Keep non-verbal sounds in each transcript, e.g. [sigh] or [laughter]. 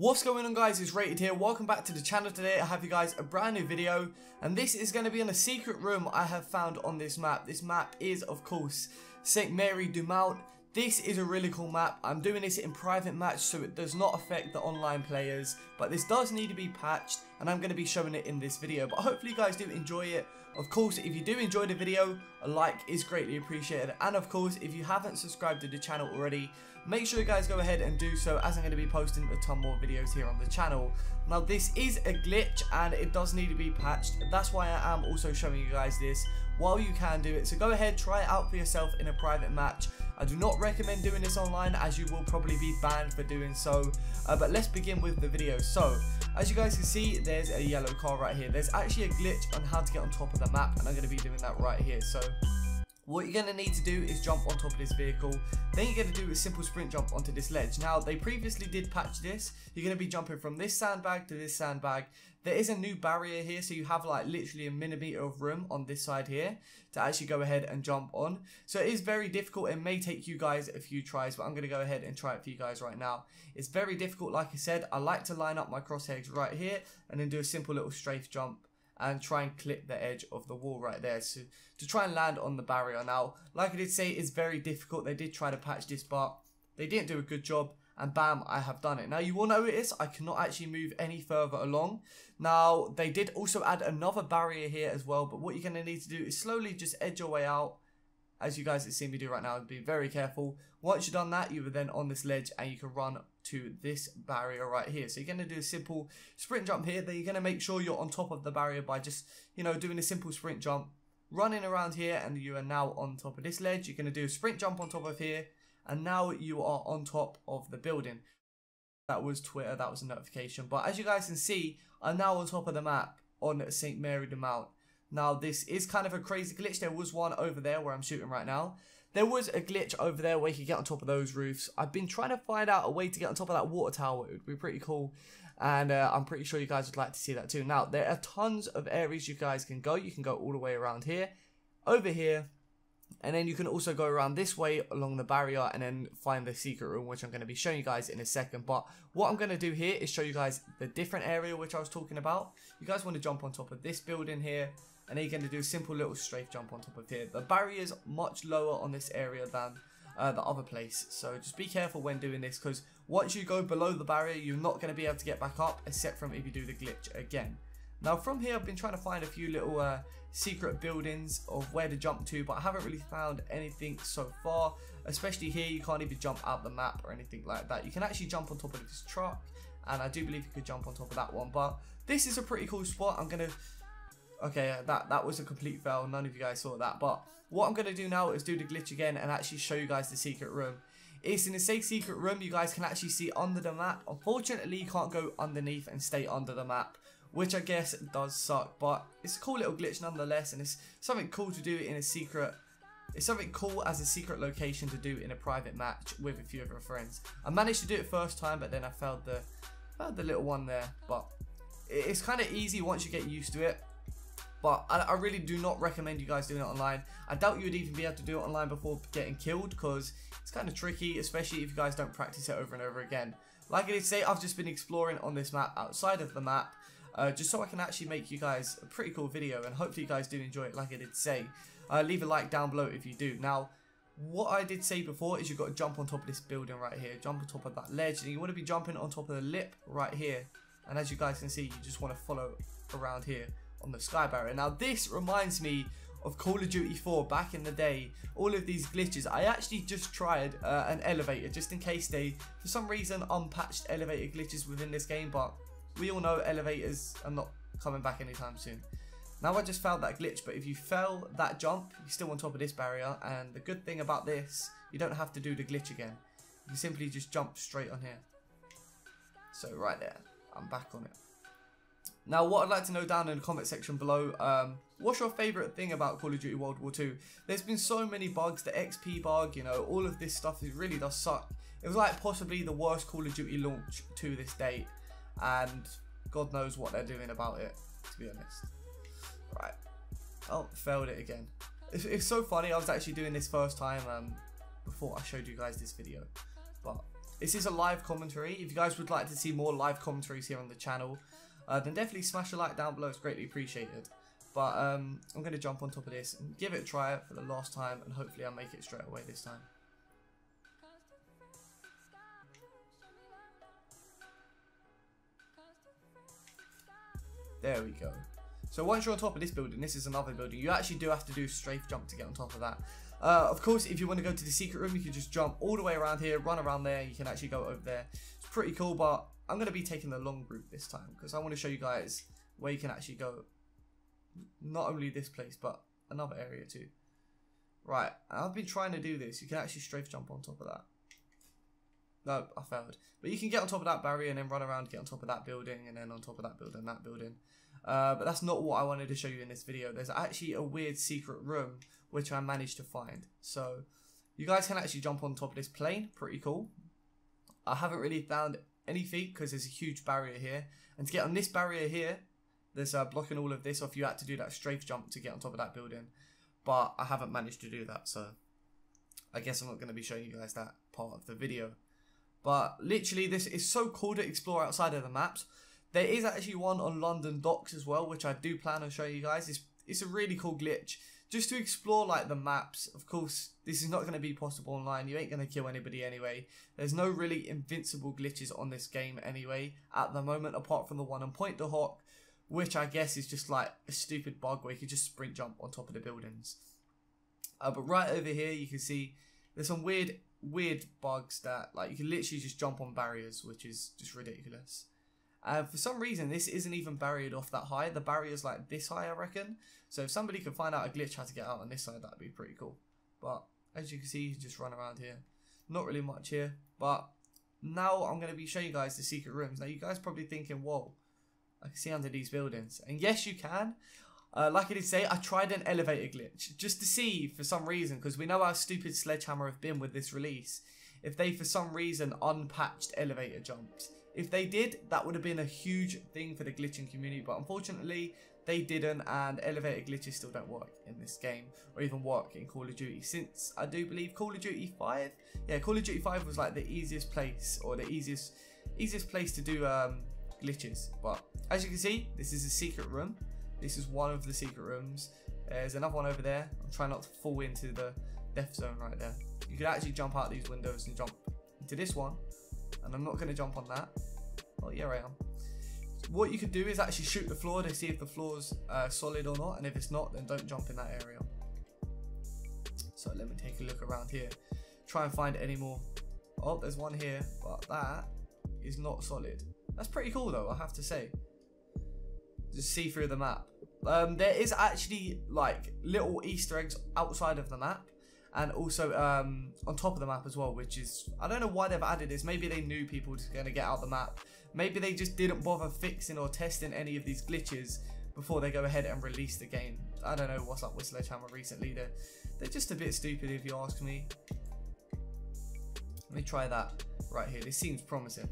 What's going on guys, it's Rated here, welcome back to the channel today, I have you guys a brand new video, and this is going to be in a secret room I have found on this map. This map is of course Sainte Marie du Mont, this is a really cool map, I'm doing this in private match so it does not affect the online players, but this does need to be patched, and I'm going to be showing it in this video, but hopefully you guys do enjoy it. Of course, if you do enjoy the video, a like is greatly appreciated, and of course, if you haven't subscribed to the channel already, make sure you guys go ahead and do so as I'm going to be posting a ton more videos here on the channel. Now this is a glitch and it does need to be patched. That's why I am also showing you guys this while you can do it. So go ahead, try it out for yourself in a private match. I do not recommend doing this online as you will probably be banned for doing so. Uh, but let's begin with the video. So as you guys can see, there's a yellow car right here. There's actually a glitch on how to get on top of the map and I'm going to be doing that right here. So what you're going to need to do is jump on top of this vehicle. Then you're going to do a simple sprint jump onto this ledge. Now, they previously did patch this. You're going to be jumping from this sandbag to this sandbag. There is a new barrier here, so you have like literally a millimeter of room on this side here to actually go ahead and jump on. So it is very difficult. It may take you guys a few tries, but I'm going to go ahead and try it for you guys right now. It's very difficult, like I said. I like to line up my crosshairs right here and then do a simple little strafe jump and try and clip the edge of the wall right there so to try and land on the barrier now like I did say it's very difficult they did try to patch this but they didn't do a good job and bam I have done it now you will notice I cannot actually move any further along now they did also add another barrier here as well but what you're going to need to do is slowly just edge your way out as you guys have seen me do right now, be very careful. Once you've done that, you are then on this ledge and you can run to this barrier right here. So you're going to do a simple sprint jump here. Then you're going to make sure you're on top of the barrier by just, you know, doing a simple sprint jump, running around here, and you are now on top of this ledge. You're going to do a sprint jump on top of here, and now you are on top of the building. That was Twitter, that was a notification. But as you guys can see, I'm now on top of the map on Sainte Marie du Mont. Now, this is kind of a crazy glitch. There was one over there where I'm shooting right now. There was a glitch over there where you could get on top of those roofs. I've been trying to find out a way to get on top of that water tower. It would be pretty cool. And uh, I'm pretty sure you guys would like to see that too. Now, there are tons of areas you guys can go. You can go all the way around here, over here, and then you can also go around this way along the barrier and then find the secret room, which I'm going to be showing you guys in a second. But what I'm going to do here is show you guys the different area which I was talking about. You guys want to jump on top of this building here and then you're going to do a simple little strafe jump on top of here. The barrier is much lower on this area than uh, the other place, so just be careful when doing this because once you go below the barrier, you're not going to be able to get back up except from if you do the glitch again. Now from here, I've been trying to find a few little uh, secret buildings of where to jump to, but I haven't really found anything so far. Especially here, you can't even jump out the map or anything like that. You can actually jump on top of this truck, and I do believe you could jump on top of that one. But this is a pretty cool spot. I'm going to Okay, that, that was a complete fail. None of you guys saw that. But what I'm going to do now is do the glitch again and actually show you guys the secret room. It's in a safe secret room you guys can actually see under the map. Unfortunately, you can't go underneath and stay under the map. Which I guess does suck. But it's a cool little glitch nonetheless. And it's something cool to do in a secret it's something cool as a secret location to do in a private match with a few of your friends. I managed to do it first time, but then I failed the, failed the little one there. But it's kind of easy once you get used to it. But I, I, really do not recommend you guys doing it online. I doubt you would even be able to do it online before getting killed because it's kind of tricky, especially if you guys don't practice it over and over again. Like I did say, I've just been exploring on this map outside of the map. Uh, just so I can actually make you guys a pretty cool video and hopefully you guys do enjoy it like I did say. Uh, leave a like down below if you do. Now, what I did say before is you've got to jump on top of this building right here. Jump on top of that ledge. And you want to be jumping on top of the lip right here. And as you guys can see, you just want to follow around here on the Sky Barrier. Now this reminds me of Call of Duty 4 back in the day. All of these glitches. I actually just tried uh, an elevator just in case they, for some reason, unpatched elevator glitches within this game. But we all know elevators are not coming back anytime soon. Now I just found that glitch, but if you fail that jump, you're still on top of this barrier. And the good thing about this, you don't have to do the glitch again. You simply just jump straight on here. So right there, I'm back on it. Now, what I'd like to know down in the comment section below, um, what's your favourite thing about Call of Duty World War 2? There's been so many bugs, the XP bug, you know, all of this stuff, it really does suck. It was like possibly the worst Call of Duty launch to this date, and God knows what they're doing about it, to be honest. Right. Oh, failed it again. It's, it's so funny, I was actually doing this first time um, before I showed you guys this video, but this is a live commentary. If you guys would like to see more live commentaries here on the channel, uh, then definitely smash a like down below. It's greatly appreciated. But um, I'm going to jump on top of this and give it a try for the last time, and hopefully I'll make it straight away this time. There we go. So once you're on top of this building, this is another building, you actually do have to do strafe jump to get on top of that. Uh, of course, if you want to go to the secret room, you can just jump all the way around here, run around there, you can actually go over there. It's pretty cool, but I'm going to be taking the long route this time, because I want to show you guys where you can actually go. Not only this place, but another area too. Right, I've been trying to do this. You can actually strafe jump on top of that. No, I failed. But you can get on top of that barrier and then run around, get on top of that building, and then on top of that building, that building. Uh, but that's not what I wanted to show you in this video. There's actually a weird secret room which I managed to find. So you guys can actually jump on top of this plane. Pretty cool. I haven't really found anything because there's a huge barrier here. And to get on this barrier here, there's uh, blocking all of this off. You had to do that strafe jump to get on top of that building. But I haven't managed to do that. So I guess I'm not going to be showing you guys that part of the video. But literally, this is so cool to explore outside of the maps. There is actually one on London Docks as well, which I do plan on showing you guys. It's, it's a really cool glitch. Just to explore like the maps. Of course, this is not going to be possible online. You ain't going to kill anybody anyway. There's no really invincible glitches on this game anyway at the moment, apart from the one on Pointe du Hoc, which I guess is just like a stupid bug where you can just sprint jump on top of the buildings. Uh, but right over here, you can see there's some weird, weird bugs that like you can literally just jump on barriers, which is just ridiculous. Uh, for some reason, this isn't even barriered off that high. The barrier's like this high, I reckon. So if somebody could find out a glitch how to get out on this side, that'd be pretty cool. But as you can see, you just run around here. Not really much here. But now I'm going to be showing you guys the secret rooms. Now you guys probably thinking, whoa, I can see under these buildings. And yes, you can. Uh, like I did say, I tried an elevator glitch just to see for some reason, because we know how stupid Sledgehammer have been with this release. If they for some reason unpatched elevator jumps, if they did, that would have been a huge thing for the glitching community, but unfortunately, they didn't, and elevator glitches still don't work in this game, or even work in Call of Duty, since I do believe Call of Duty 5, yeah, Call of Duty 5 was like the easiest place, or the easiest, easiest place to do um, glitches, but as you can see, this is a secret room, this is one of the secret rooms, there's another one over there, I'm trying not to fall into the death zone right there, you could actually jump out these windows and jump into this one, and I'm not going to jump on that. Oh, yeah, I am. What you could do is actually shoot the floor to see if the floor's uh, solid or not, and if it's not, then don't jump in that area. So let me take a look around here. Try and find any more. Oh, there's one here, but that is not solid. That's pretty cool though, I have to say. See through the map. Um, there is actually like little Easter eggs outside of the map and also um, on top of the map as well, which is I don't know why they've added this. Maybe they knew people were going to get out the map. Maybe they just didn't bother fixing or testing any of these glitches before they go ahead and release the game. I don't know what's up with Sledgehammer recently. They're they're just a bit stupid if you ask me. Let me try that right here. This seems promising.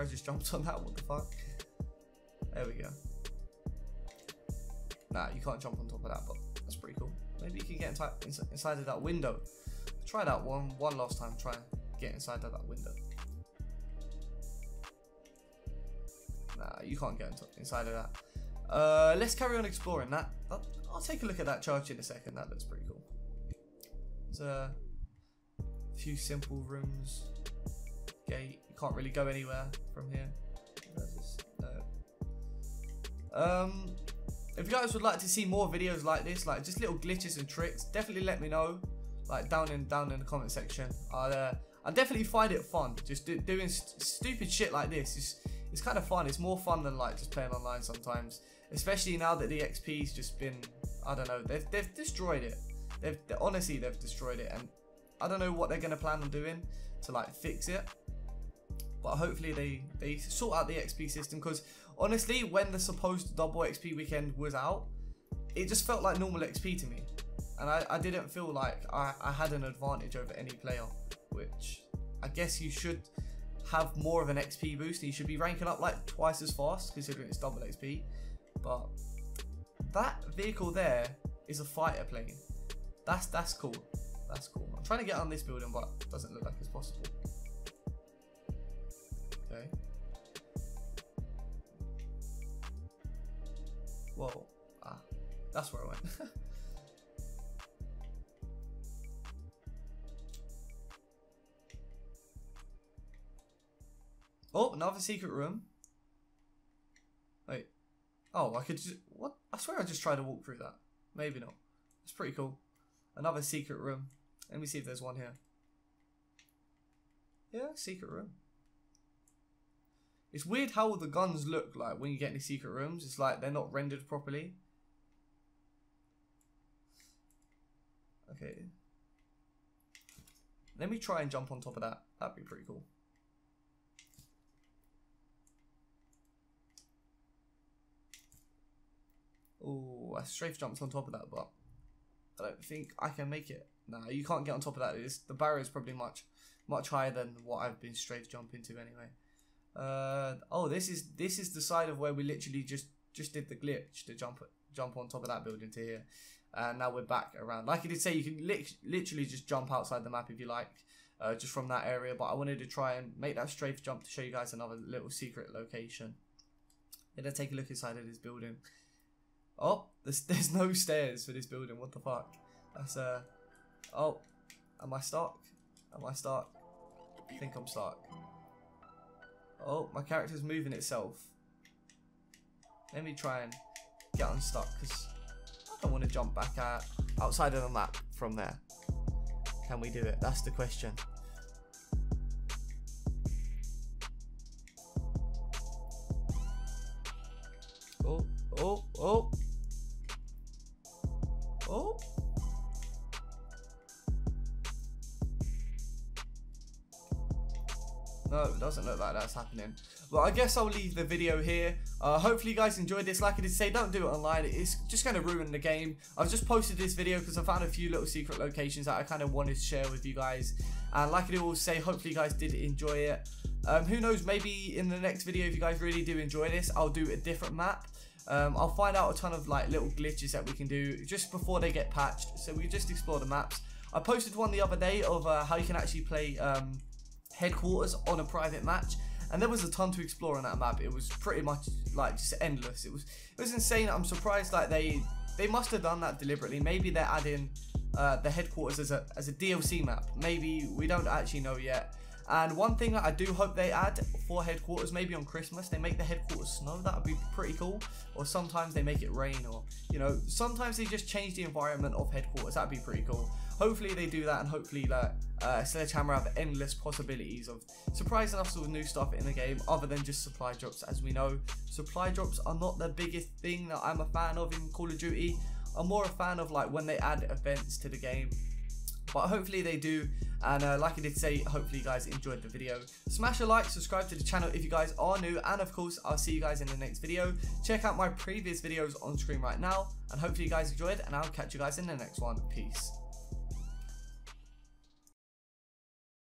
I just jumped on that. What the fuck? There we go. Nah, you can't jump on top of that, but that's pretty cool. Maybe you can get inside, inside of that window. Try that one one last time. Try get inside of that window. Nah, you can't get inside of that. Uh, let's carry on exploring that. I'll, I'll, take a look at that church in a second. That looks pretty cool. There's a few simple rooms. Gate. Can't really go anywhere from here. Um, if you guys would like to see more videos like this, like just little glitches and tricks, definitely let me know. Like down in down in the comment section. i uh, I definitely find it fun. Just do, doing st stupid shit like this. It's, it's kind of fun. It's more fun than like just playing online sometimes. Especially now that the XP's just been, I don't know, they've, they've destroyed it. They've honestly they've destroyed it, and I don't know what they're gonna plan on doing to like fix it. But hopefully they they sort out the XP system because honestly, when the supposed double XP weekend was out, it just felt like normal XP to me. And I, I didn't feel like I, I had an advantage over any player, which I guess you should have more of an XP boost. You should be ranking up like twice as fast considering it's double XP. But that vehicle there is a fighter plane. That's that's cool. That's cool. I'm trying to get on this building, but doesn't look like it's possible. Whoa. Ah, that's where I went. [laughs] oh, another secret room. Wait. Oh, I could just... What? I swear I just tried to walk through that. Maybe not. It's pretty cool. Another secret room. Let me see if there's one here. Yeah, secret room. It's weird how the guns look like when you get in the secret rooms. It's like they're not rendered properly. Okay. Let me try and jump on top of that. That'd be pretty cool. Oh, I strafe jumped on top of that, but I don't think I can make it. Nah, you can't get on top of that. It's, the barrier is probably much, much higher than what I've been strafe jumping to anyway. Uh, oh, this is this is the side of where we literally just just did the glitch to jump jump on top of that building to here. And now we're back around. Like I did say, you can li literally just jump outside the map if you like, uh, just from that area. But I wanted to try and make that strafe jump to show you guys another little secret location. Gonna take a look inside of this building. Oh, there's, [laughs] there's no stairs for this building. What the fuck? That's uh. Oh, am I stuck? Am I stuck? I think I'm stuck. Oh, my character's moving itself. Let me try and get unstuck because I don't want to jump back out outside of the map from there. Can we do it? That's the question. Doesn't look like that's happening. Well, I guess I'll leave the video here. Uh, hopefully you guys enjoyed this. Like I did say, don't do it online. It's just going to ruin the game. I've just posted this video because I found a few little secret locations that I kind of wanted to share with you guys. And like I did always say, hopefully you guys did enjoy it. Um, who knows, maybe in the next video, if you guys really do enjoy this, I'll do a different map. Um, I'll find out a ton of like little glitches that we can do just before they get patched. So we just explore the maps. I posted one the other day of uh, how you can actually play um, headquarters on a private match. And there was a ton to explore on that map. It was pretty much like just endless. It was it was insane. I'm surprised like they they must have done that deliberately. Maybe they're adding uh, the headquarters as a as a DLC map. Maybe we don't actually know yet. And one thing that I do hope they add for headquarters, maybe on Christmas, they make the headquarters snow. That would be pretty cool. Or sometimes they make it rain, or you know, sometimes they just change the environment of headquarters. That'd be pretty cool. Hopefully they do that, and hopefully that uh, Sledgehammer have endless possibilities of surprising us with new stuff in the game, other than just supply drops. As we know, supply drops are not the biggest thing that I'm a fan of in Call of Duty. I'm more a fan of like when they add events to the game but hopefully they do. And uh, like I did say hopefully you guys enjoyed the video. Smash a like subscribe to the channel if you guys are new. And of course I'll see you guys in the next video. Check out my previous videos on screen right now. And hopefully you guys enjoyed. And I'll catch you guys in the next one. Peace